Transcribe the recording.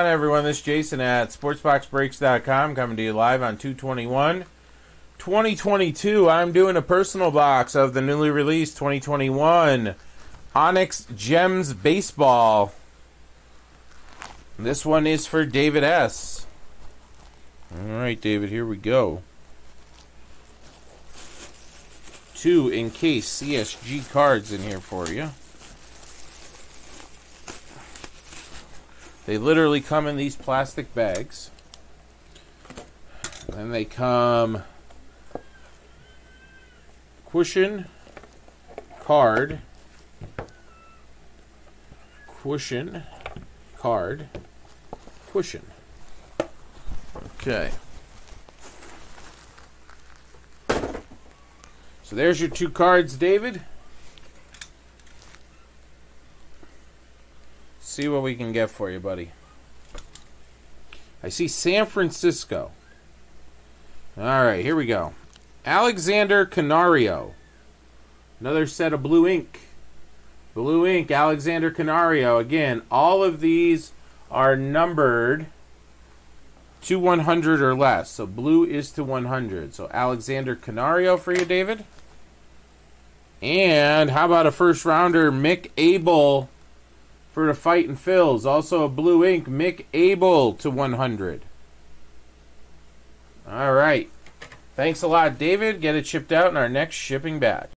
Hi everyone, this is Jason at SportsBoxBreaks.com coming to you live on 221 2022. I'm doing a personal box of the newly released 2021 Onyx Gems Baseball. This one is for David S. All right, David, here we go. Two encased CSG cards in here for you. They literally come in these plastic bags. And they come cushion, card, cushion, card, cushion. Okay. So there's your two cards, David. See what we can get for you, buddy. I see San Francisco. All right, here we go. Alexander Canario. Another set of blue ink. Blue ink, Alexander Canario. Again, all of these are numbered to 100 or less. So blue is to 100. So Alexander Canario for you, David. And how about a first rounder, Mick Abel for the Fightin' Phils. Also a blue ink, Mick Abel to 100. All right. Thanks a lot, David. Get it shipped out in our next shipping batch.